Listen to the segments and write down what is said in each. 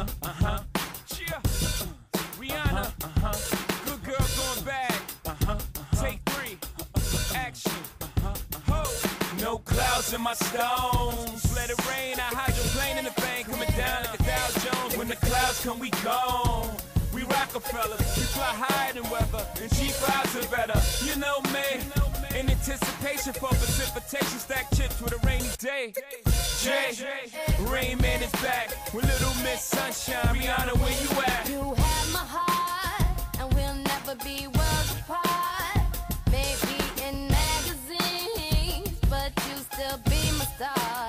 Uh-huh, uh-huh. Rihanna. Uh-huh, Good girl bad. Take three. Action. No clouds in my stones. Let it rain. I hydroplane in the bank. Coming down like a Dow Jones. When the clouds come, we gone. We Rockefellers. We fly higher than weather. And cheap rides are better. You know, me. In anticipation for precipitation, stack chips with a rainy day. Jay, Rain Man is back with Little Miss Sunshine. Rihanna, where you at? You have my heart, and we'll never be worlds apart. Maybe in magazines, but you still be my star.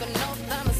up no time.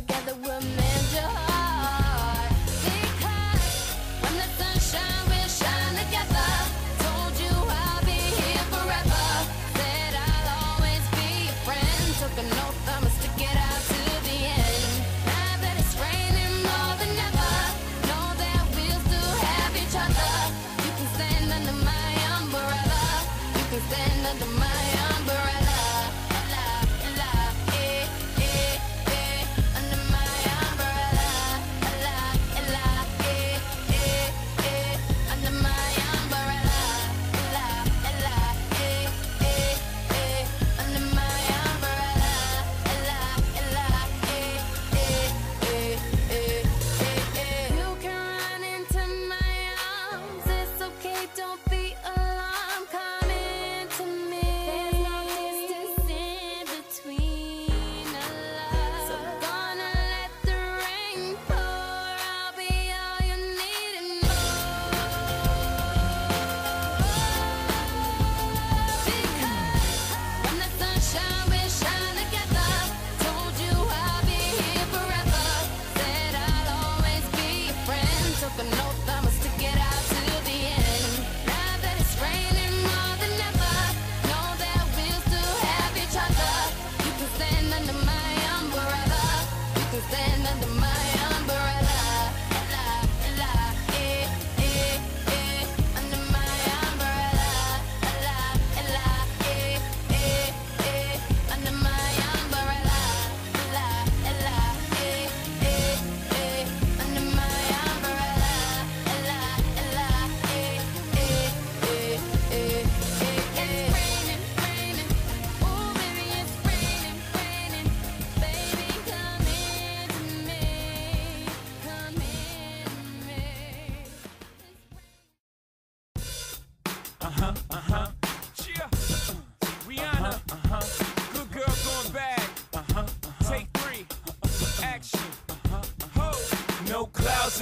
together.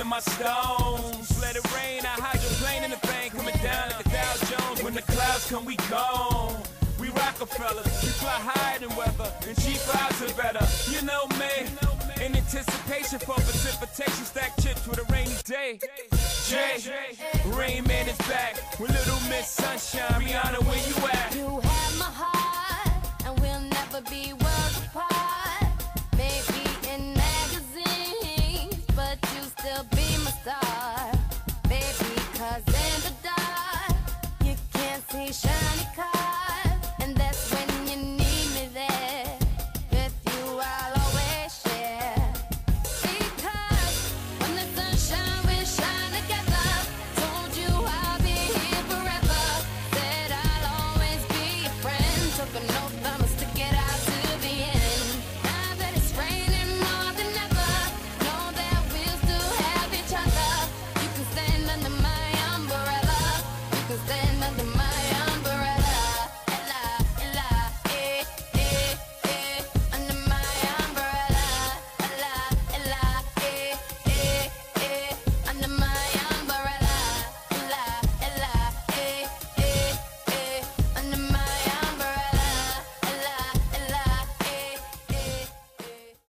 in my stones. Let it rain, I hydroplane in the bank. Coming down like a Dow Jones. When the clouds come, we gone. We Rockefellers, we fly higher than weather, and cheap vibes are better. You know me. In anticipation for precipitation, stack chips with a rainy day. Jay, Rain Man is back with Little Miss Sunshine. Rihanna, where you at? You have my heart.